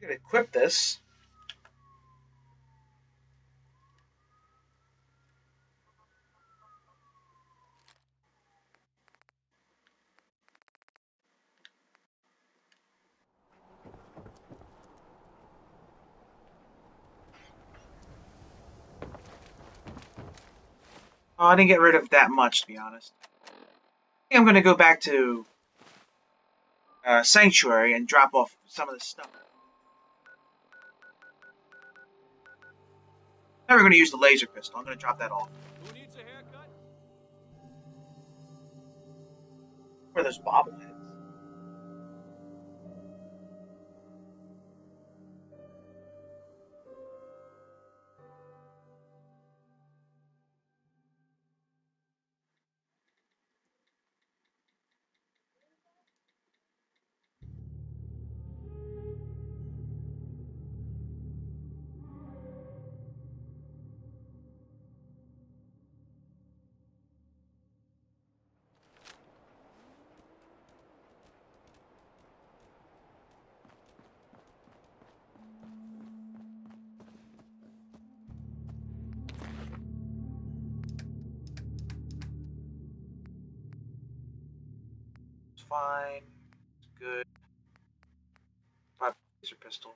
You can equip this. Oh, I didn't get rid of that much, to be honest. I am going to go back to uh, Sanctuary and drop off some of the stuff. Never going to use the laser pistol. I'm going to drop that off. Who needs a haircut? Where those bobbleheads? Fine. It's good. My laser pistol.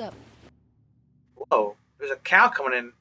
Up. Whoa, there's a cow coming in.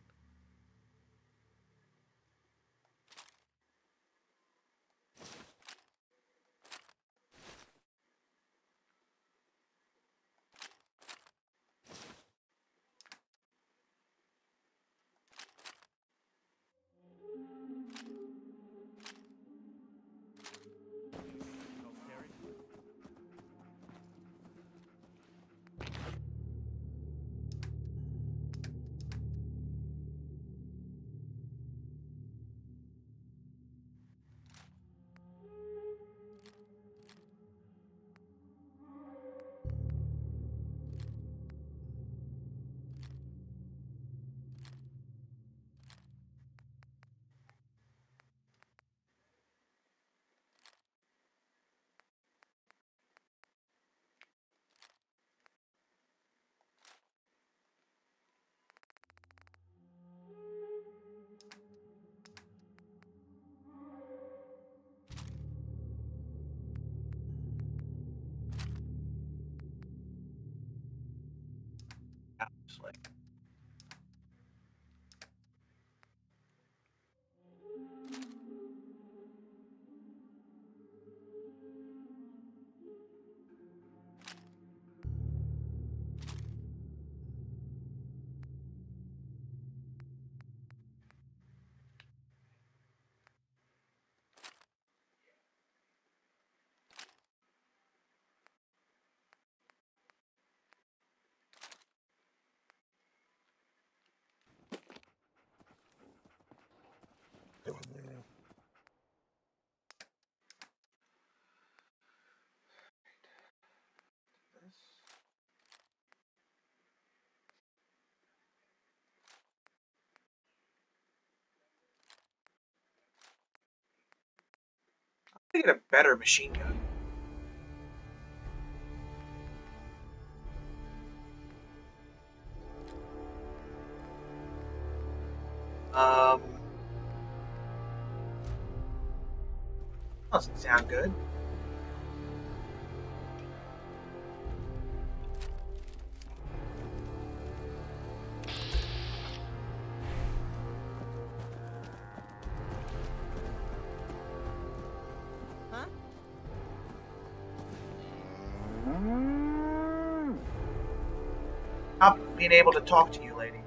I get a better machine gun. Um, doesn't sound good. Not being able to talk to you, lady.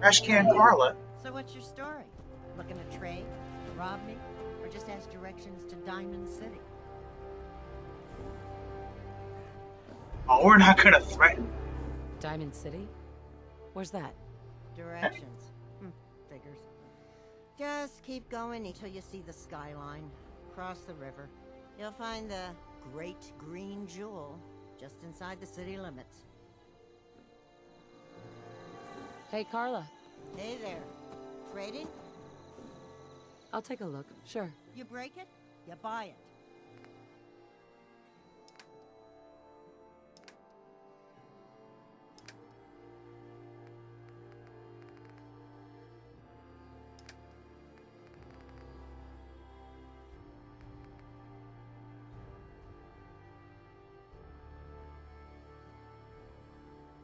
Trash can Carla. So what's your story? Looking to trade? rob me? Or just ask directions to Diamond City? Oh, we're not gonna threaten. Diamond City? Where's that? Directions. Hmm, figures. Just keep going until you see the skyline. Cross the river. You'll find the Great Green Jewel just inside the city limits. Hey, Carla. Hey there. Trading? I'll take a look. Sure. You break it, you buy it.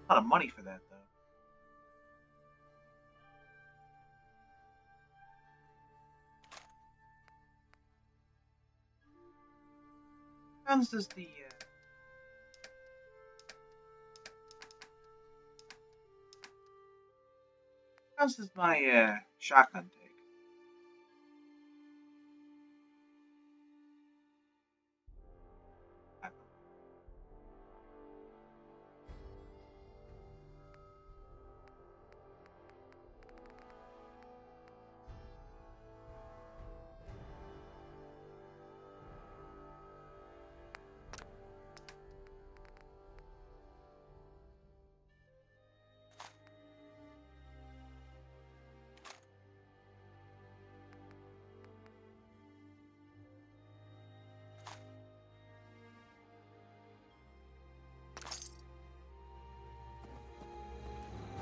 A lot of money for that, Guns does the uh... Guns does my uh, shotgun take?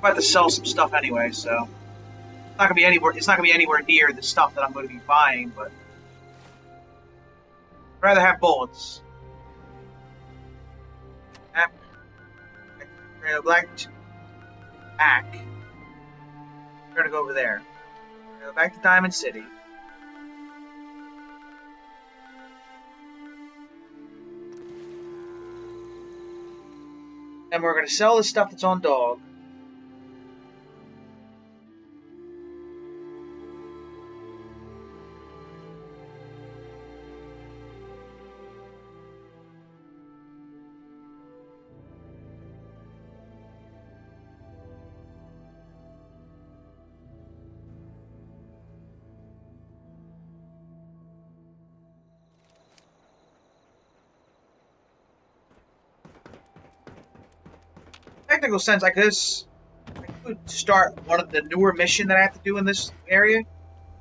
I'm about to sell some stuff anyway, so it's not gonna be anywhere. It's not gonna be anywhere near the stuff that I'm going to be buying, but I'd rather have bullets. Go back. We're gonna go over there. We're gonna go back to Diamond City. And we're gonna sell the stuff that's on dog. Technical sense, like this, I could start one of the newer mission that I have to do in this area.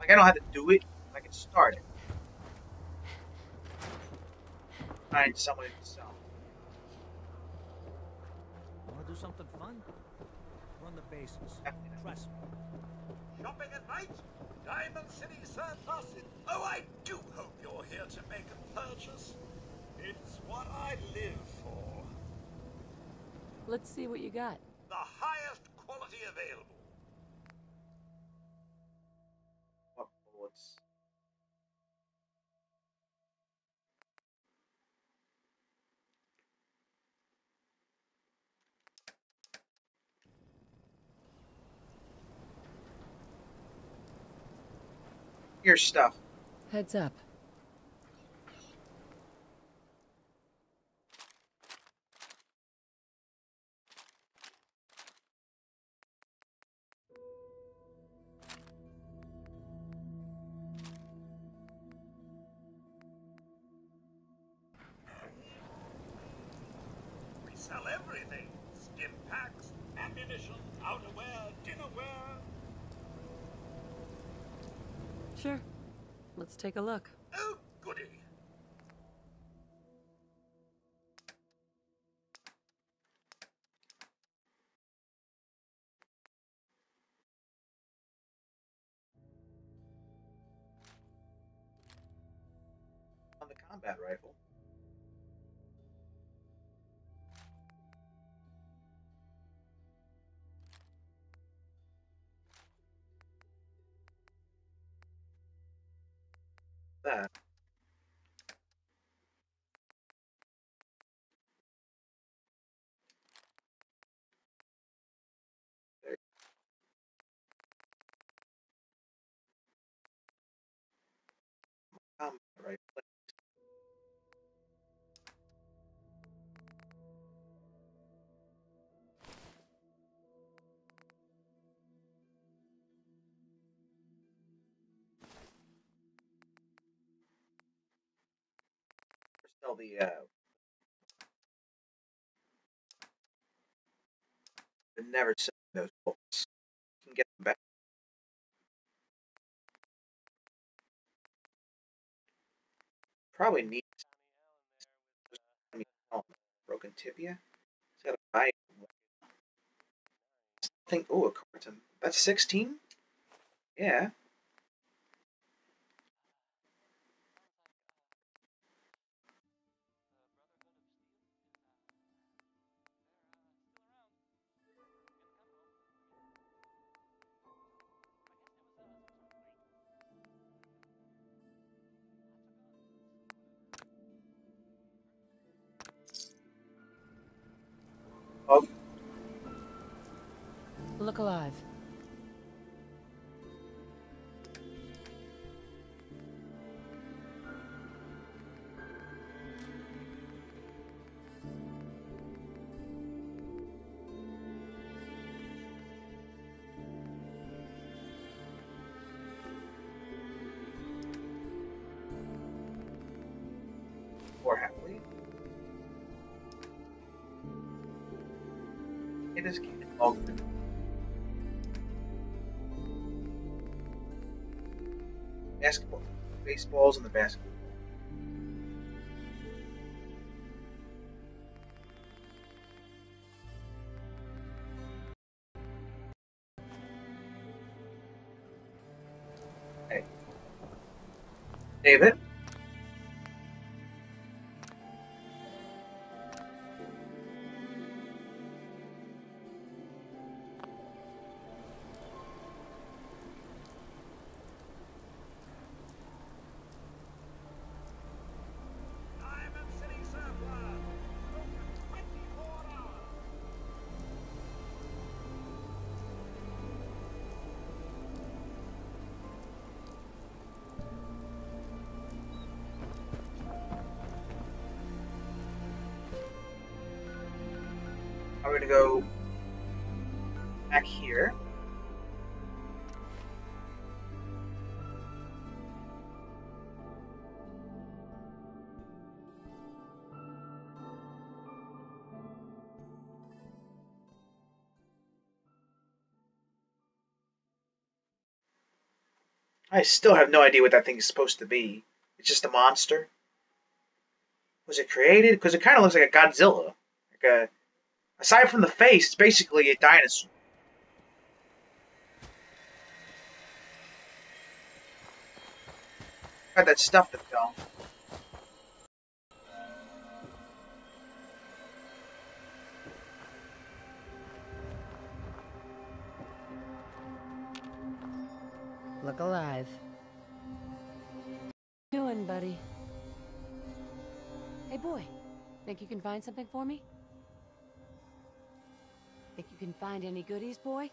Like I don't have to do it. I can start it. Find somebody to sell. Want to do something fun? Run the bases. Definitely. Trust me. Shopping at night? Diamond City surplus? Oh, I do hope you're here to make a purchase. It's what I live for. Let's see what you got. The highest quality available. What bullets? Here's stuff. Heads up. A look. The uh, never selling those books. You can get them back. Probably need broken tibia. It's got a buy. Think. Oh, a carton. That's sixteen. Yeah. Look alive. Baseballs, and the basketball. Hey, David. I'm gonna go back here. I still have no idea what that thing is supposed to be. It's just a monster. Was it created? Because it kind of looks like a Godzilla. Like a Aside from the face, it's basically a dinosaur. Got that stuff to go. Look alive. Doing, buddy. Hey, boy. Think you can find something for me? You can find any goodies, boy?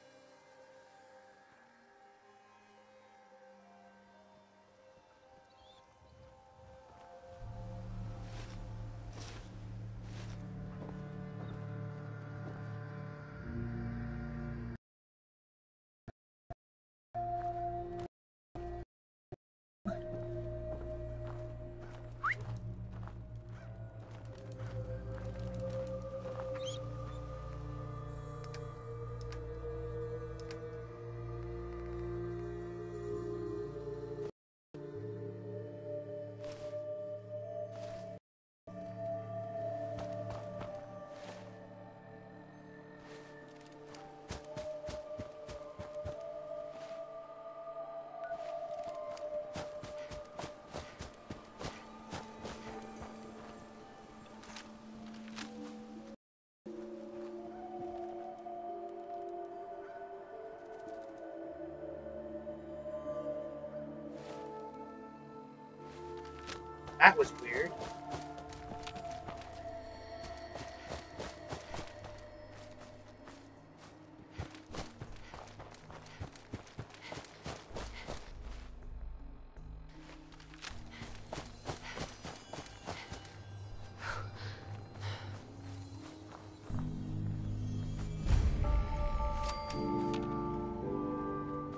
That was weird.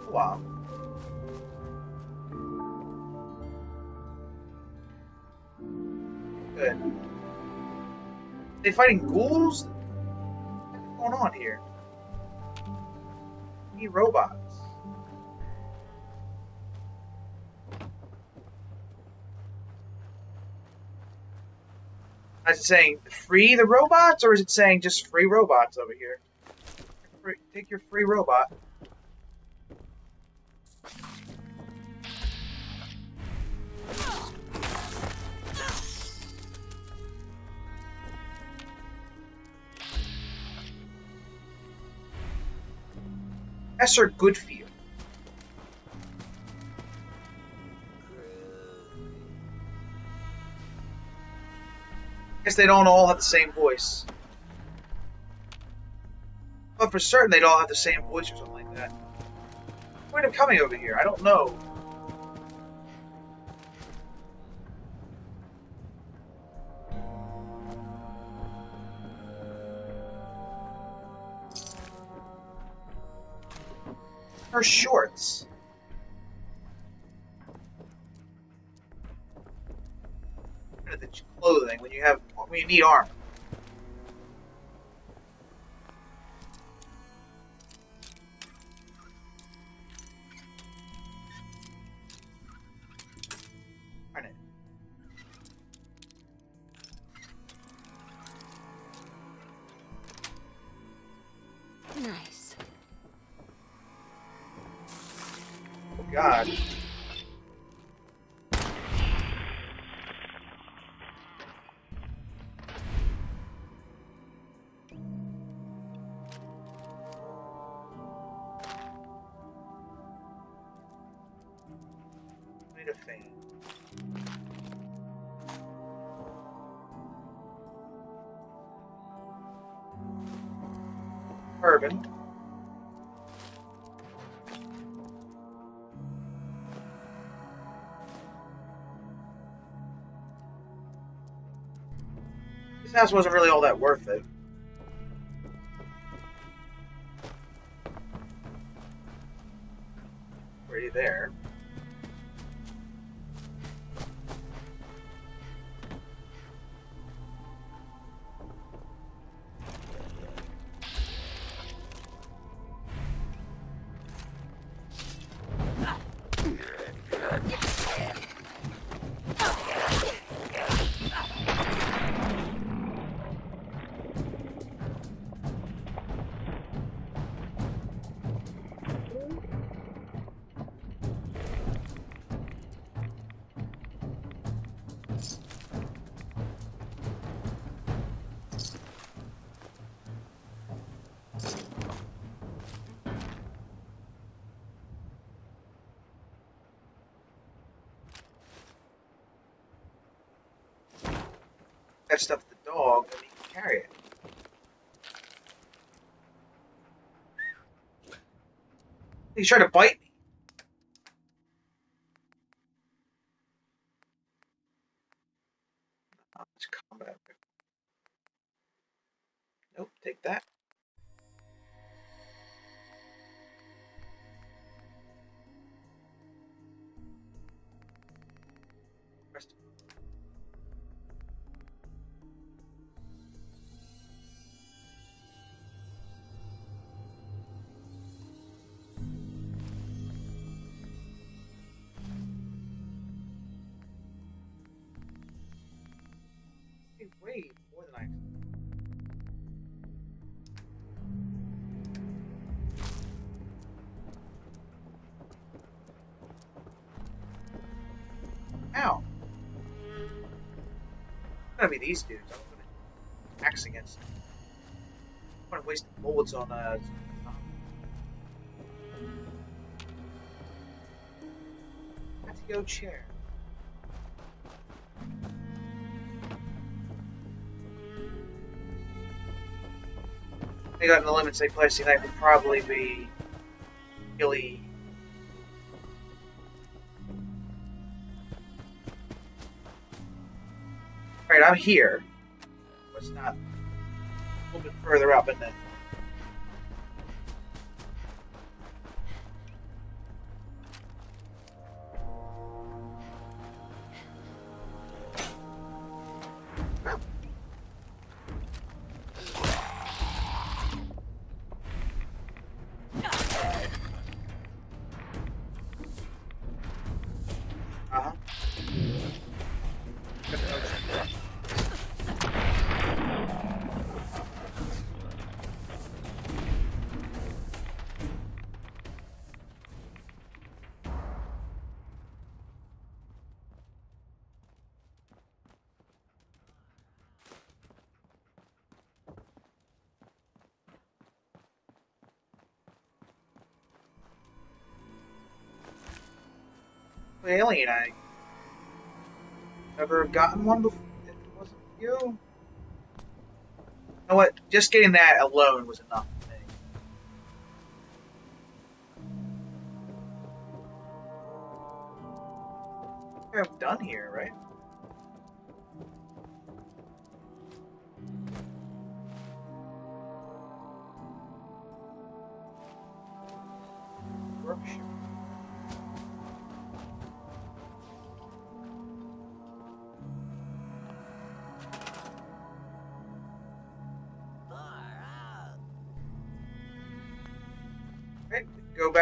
Wow. Good. They fighting ghouls? What's going on here? We robots. Is it saying free the robots, or is it saying just free robots over here? Take your free robot. Professor Goodfeels. Guess they don't all have the same voice. But for certain they'd all have the same voice or something like that. Point of coming over here, I don't know. Her shorts. Clothing when you have when you need armor. Urban. This house wasn't really all that worth it. He's trying to bite me. These dudes. I'm gonna axe against them. I'm gonna waste bullets on uh. Patio chair. They got in the limits they placed tonight would probably be Gilly. Alright, I'm here. It's not a little bit further up and then alien eye. Ever gotten one before? It wasn't you. You know what? Just getting that alone was enough I'm done here, right?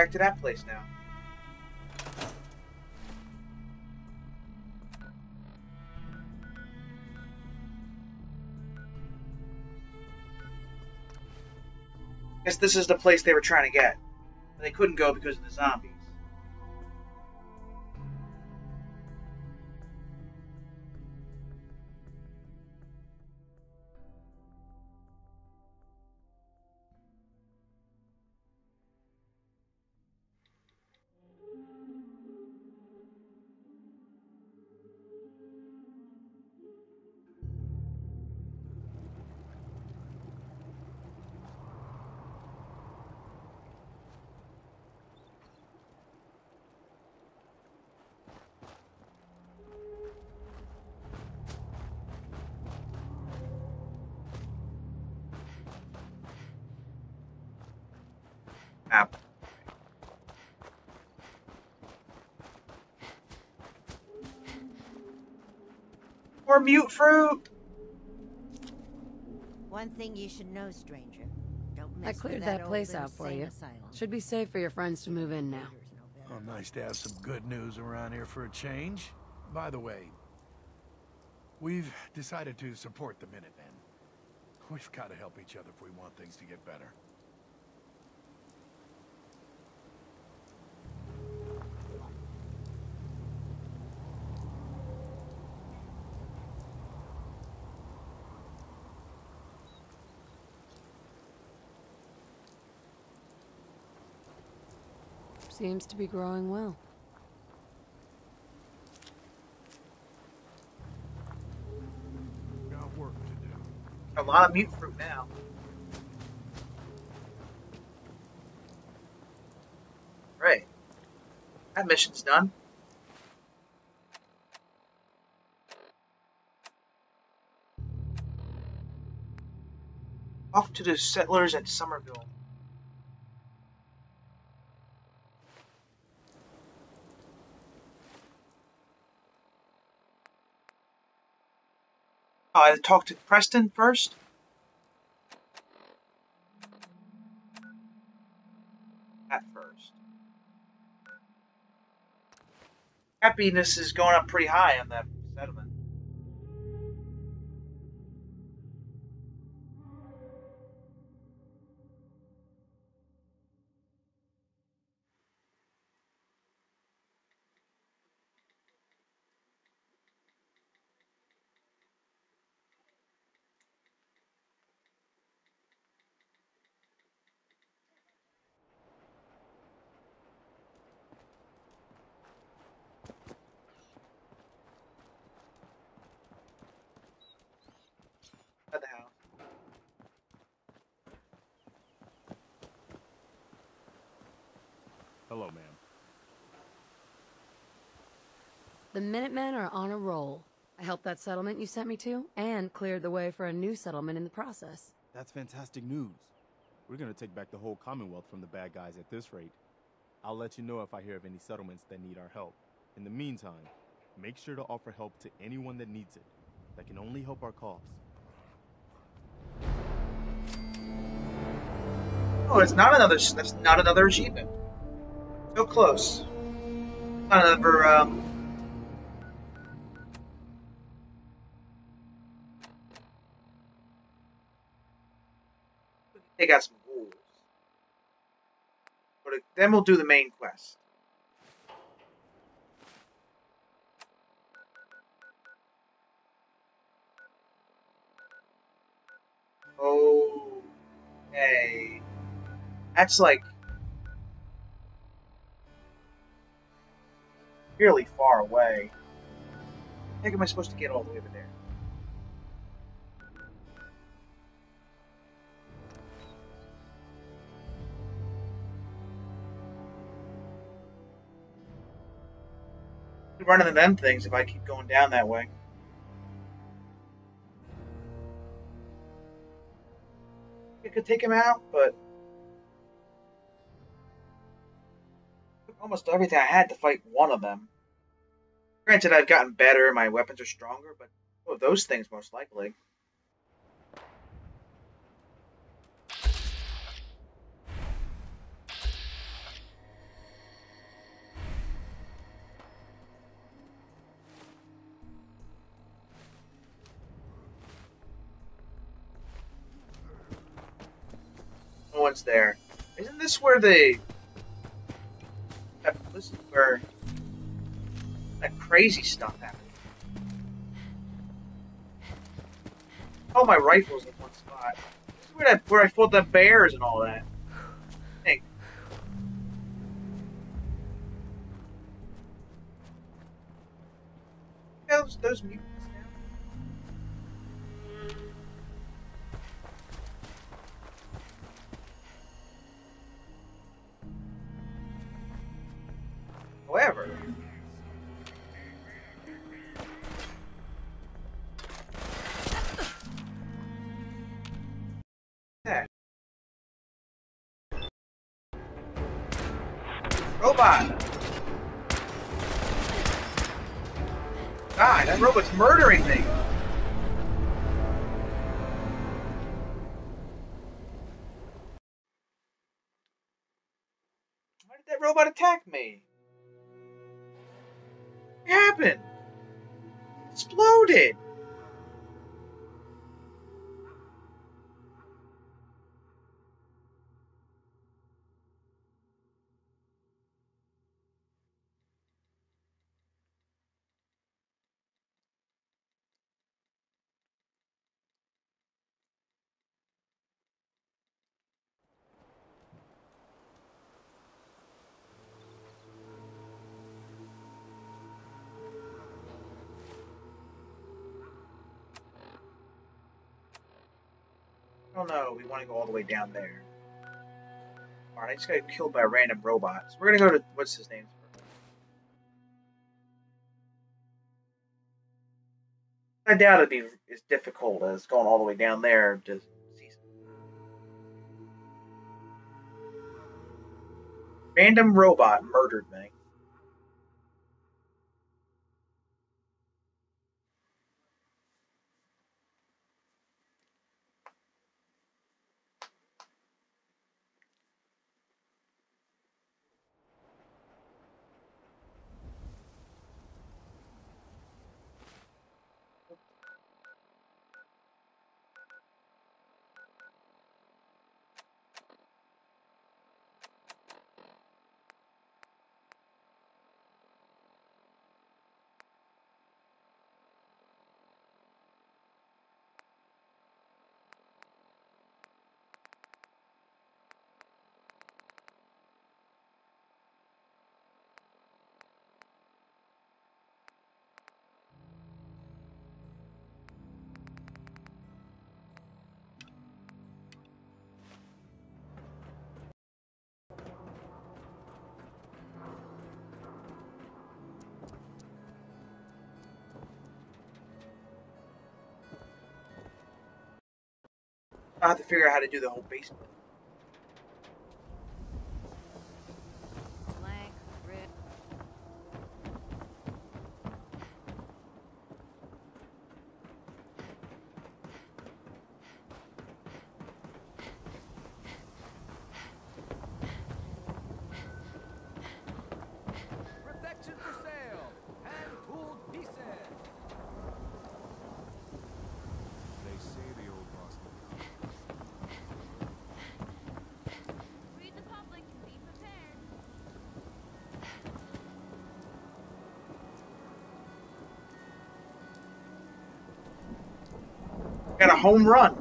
Back to that place now. Guess this is the place they were trying to get. They couldn't go because of the zombies. Apple. Or mute fruit. One thing you should know, stranger. Don't I cleared with that place out for you. asylum. Should be safe for your friends to move in now. Leaders. Well, oh, nice to have some good news around here for a change. By the way, we've decided to support the Minutemen. We've got to help each other if we want things to get better. Seems to be growing well. Got work to do. A lot of mute fruit now. Right. That mission's done. Off to the settlers at Somerville. Oh, I talk to Preston first. At first. Happiness is going up pretty high on that settlement. At the house. Hello, ma'am. The Minutemen are on a roll. I helped that settlement you sent me to, and cleared the way for a new settlement in the process. That's fantastic news. We're gonna take back the whole Commonwealth from the bad guys at this rate. I'll let you know if I hear of any settlements that need our help. In the meantime, make sure to offer help to anyone that needs it. That can only help our cause. Oh, it's not another. That's not another achievement. So close. Another. Um, take out some ghouls. But then we'll do the main quest. Okay. That's like fairly far away. How am I supposed to get all the way over there? Running into them things if I keep going down that way. I could take him out, but almost everything I had to fight one of them. Granted, I've gotten better, my weapons are stronger, but oh, those things most likely. No one's there. Isn't this where the this is where that crazy stuff happened. All my rifles in one spot. This is where, that, where I fought the bears and all that. Hey. Those, those mutants robot. God, that robot's murdering me. Oh no, we want to go all the way down there. Alright, I just got killed by a random robot. So we're gonna go to what's his name? I doubt it'd be as difficult as going all the way down there to see. Random robot murdered me. I have to figure out how to do the whole basement. Blank, rip. Protection for sale. Hand-tooled pieces. They say the old boss will Read the public and be prepared. Got a home run.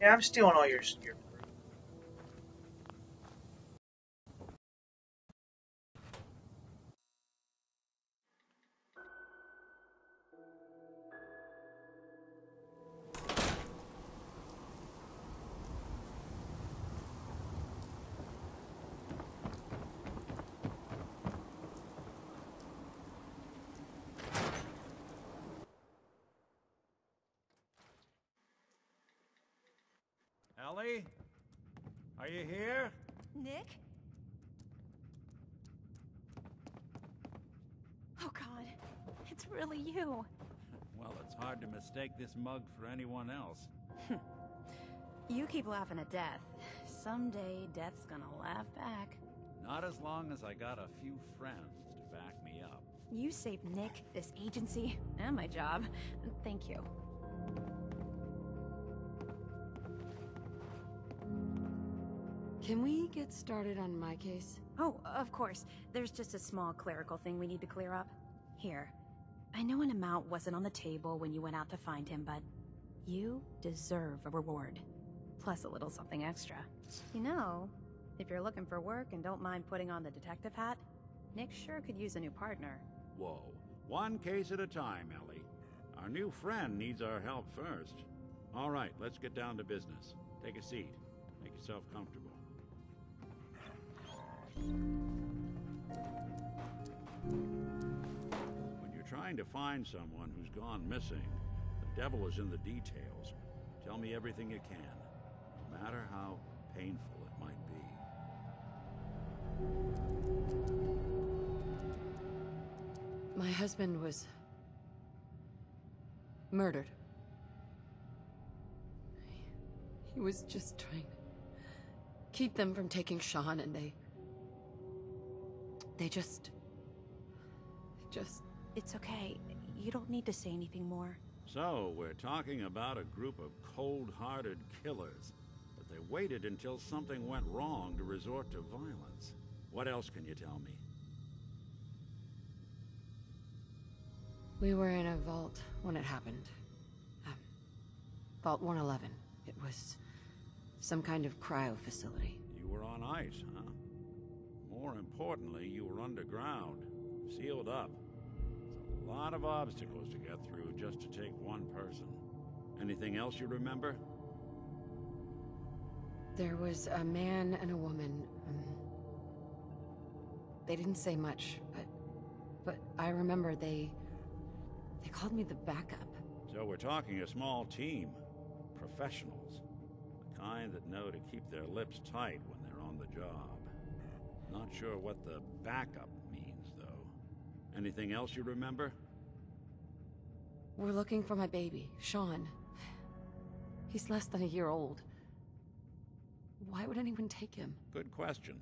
Yeah, I'm stealing all your your. Ellie? Are you here? Nick? Oh god, it's really you. Well, it's hard to mistake this mug for anyone else. You keep laughing at death. Someday, death's gonna laugh back. Not as long as I got a few friends to back me up. You saved Nick, this agency, and my job. Thank you. Can we get started on my case? Oh, of course. There's just a small clerical thing we need to clear up. Here. I know an amount wasn't on the table when you went out to find him, but you deserve a reward. Plus a little something extra. You know, if you're looking for work and don't mind putting on the detective hat, Nick sure could use a new partner. Whoa. One case at a time, Ellie. Our new friend needs our help first. All right, let's get down to business. Take a seat. Make yourself comfortable. Trying to find someone who's gone missing, the devil is in the details. Tell me everything you can, no matter how painful it might be. My husband was murdered. He was just trying to keep them from taking Sean, and they. They just. They just. It's okay. You don't need to say anything more. So, we're talking about a group of cold-hearted killers, but they waited until something went wrong to resort to violence. What else can you tell me? We were in a vault when it happened. Um, vault 111. It was some kind of cryo facility. You were on ice, huh? More importantly, you were underground, sealed up. Lot of obstacles to get through just to take one person. Anything else you remember? There was a man and a woman. Um, they didn't say much, but but I remember they they called me the backup. So we're talking a small team. Professionals. The kind that know to keep their lips tight when they're on the job. Not sure what the backup. Anything else you remember? We're looking for my baby, Sean. He's less than a year old. Why would anyone take him? Good question.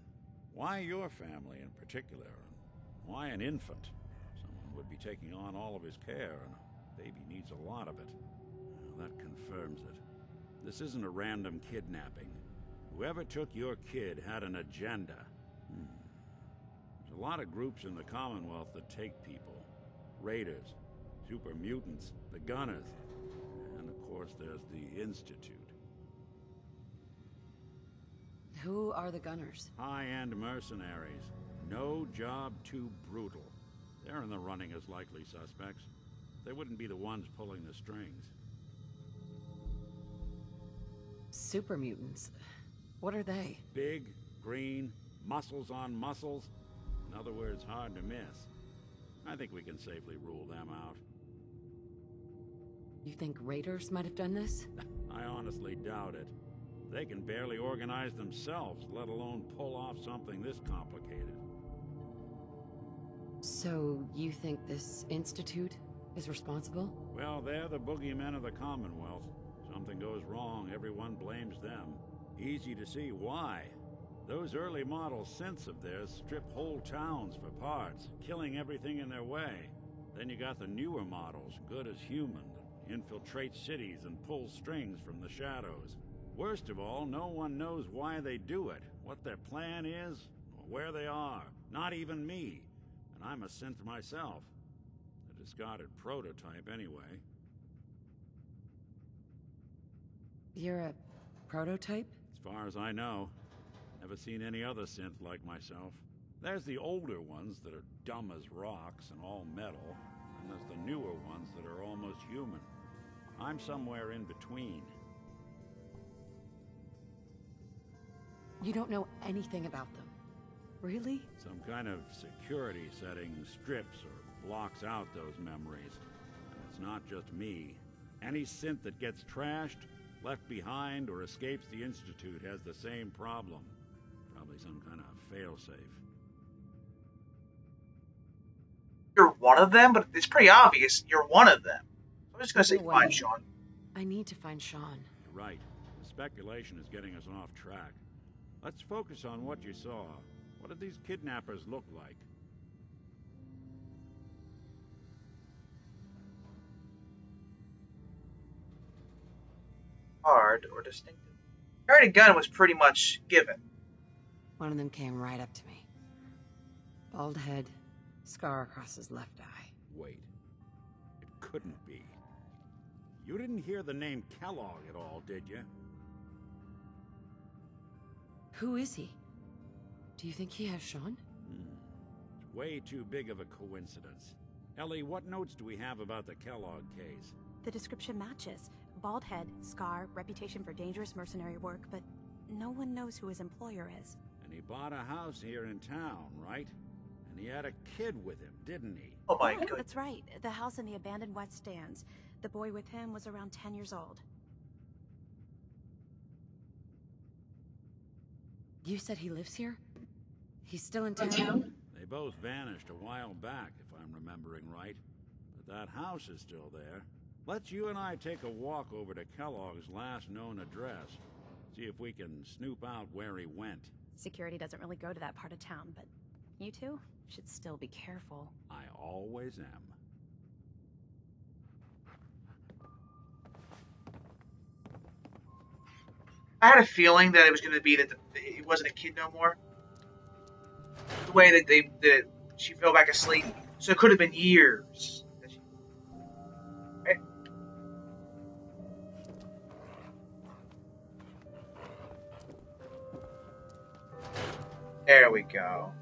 Why your family in particular? And why an infant? Someone would be taking on all of his care, and a baby needs a lot of it. Well, that confirms it. This isn't a random kidnapping. Whoever took your kid had an agenda. Hmm. A lot of groups in the Commonwealth that take people. Raiders, super mutants, the Gunners, and of course there's the Institute. Who are the Gunners? High-end mercenaries. No job too brutal. They're in the running as likely suspects. They wouldn't be the ones pulling the strings. Super mutants. What are they? Big, green, muscles on muscles. In other words, hard to miss. I think we can safely rule them out. You think raiders might have done this? I honestly doubt it. They can barely organize themselves, let alone pull off something this complicated. So, you think this institute is responsible? Well, they're the boogeymen of the Commonwealth. Something goes wrong, everyone blames them. Easy to see why. Those early model synths of theirs strip whole towns for parts, killing everything in their way. Then you got the newer models, good as human, that infiltrate cities and pull strings from the shadows. Worst of all, no one knows why they do it, what their plan is, or where they are. Not even me. And I'm a synth myself. A discarded prototype, anyway. You're a prototype? As far as I know. Never seen any other synth like myself. There's the older ones that are dumb as rocks and all metal, and there's the newer ones that are almost human. I'm somewhere in between. You don't know anything about them. Really? Some kind of security setting strips or blocks out those memories. And it's not just me. Any synth that gets trashed, left behind, or escapes the Institute has the same problem. Probably some kind of failsafe. You're one of them, but it's pretty obvious you're one of them. I'm just gonna say Either find Sean. I need to find Sean. You're right. The speculation is getting us off track. Let's focus on what you saw. What did these kidnappers look like? Hard or distinctive. Carrying a gun was pretty much given. One of them came right up to me. Bald head, scar across his left eye. Wait. It couldn't be. You didn't hear the name Kellogg at all, did you? Who is he? Do you think he has Sean? Hmm. It's way too big of a coincidence. Ellie, what notes do we have about the Kellogg case? The description matches. Bald head, scar, reputation for dangerous mercenary work, but no one knows who his employer is. And he bought a house here in town, right? And he had a kid with him, didn't he? Oh my god. That's right. The house in the abandoned West Stands. The boy with him was around 10 years old. You said he lives here? He's still in town? They both vanished a while back, if I'm remembering right. But that house is still there. Let's you and I take a walk over to Kellogg's last known address. See if we can snoop out where he went. Security doesn't really go to that part of town, but you two should still be careful. I always am. I had a feeling that it was going to be that the, he wasn't a kid no more. The way that they that she fell back asleep, so it could have been years. There we go.